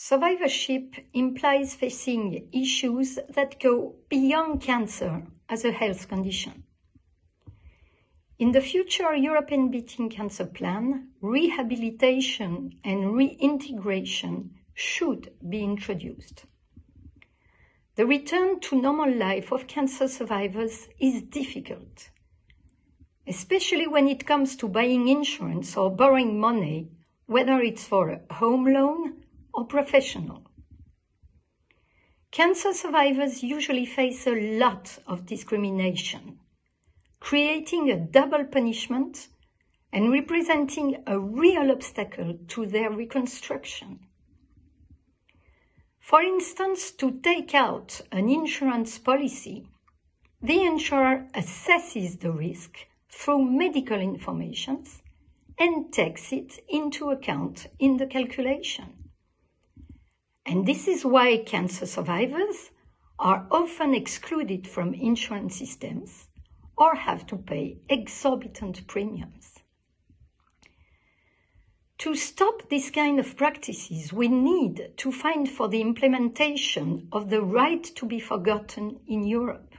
Survivorship implies facing issues that go beyond cancer as a health condition. In the future European Beating Cancer Plan, rehabilitation and reintegration should be introduced. The return to normal life of cancer survivors is difficult, especially when it comes to buying insurance or borrowing money, whether it's for a home loan or professional. Cancer survivors usually face a lot of discrimination creating a double punishment and representing a real obstacle to their reconstruction. For instance, to take out an insurance policy, the insurer assesses the risk through medical information and takes it into account in the calculation. And this is why cancer survivors are often excluded from insurance systems or have to pay exorbitant premiums. To stop this kind of practices, we need to find for the implementation of the right to be forgotten in Europe.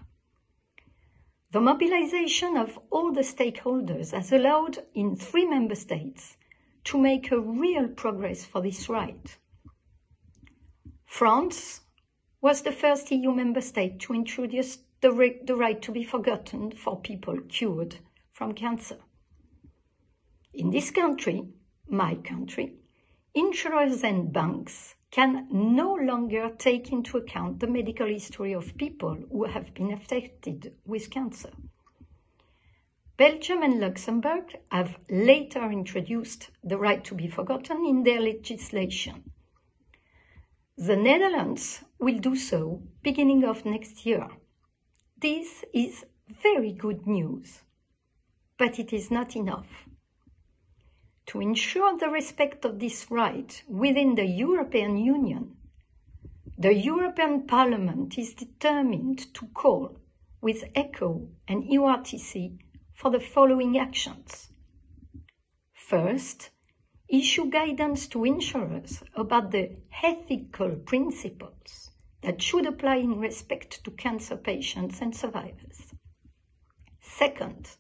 The mobilization of all the stakeholders has allowed in three member states to make a real progress for this right. France was the first EU member state to introduce the, the right to be forgotten for people cured from cancer. In this country, my country, insurers and banks can no longer take into account the medical history of people who have been affected with cancer. Belgium and Luxembourg have later introduced the right to be forgotten in their legislation. The Netherlands will do so beginning of next year. This is very good news, but it is not enough. To ensure the respect of this right within the European Union, the European Parliament is determined to call with ECO and EORTC for the following actions. First, issue guidance to insurers about the ethical principles that should apply in respect to cancer patients and survivors. Second,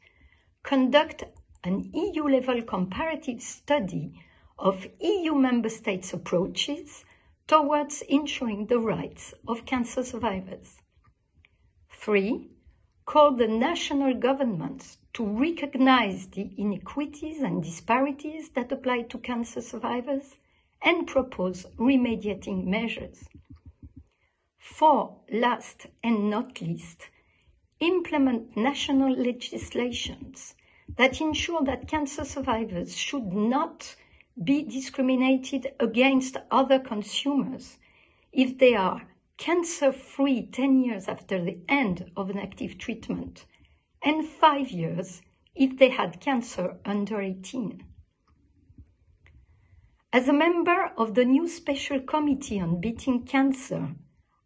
conduct an EU level comparative study of EU member states' approaches towards ensuring the rights of cancer survivors. Three, call the national governments to recognize the inequities and disparities that apply to cancer survivors and propose remediating measures. Four, last and not least, implement national legislations that ensure that cancer survivors should not be discriminated against other consumers if they are cancer free 10 years after the end of an active treatment and 5 years if they had cancer under 18. As a member of the new Special Committee on Beating Cancer,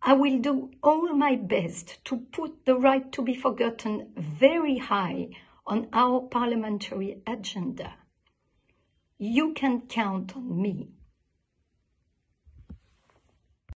I will do all my best to put the right to be forgotten very high on our parliamentary agenda. You can count on me.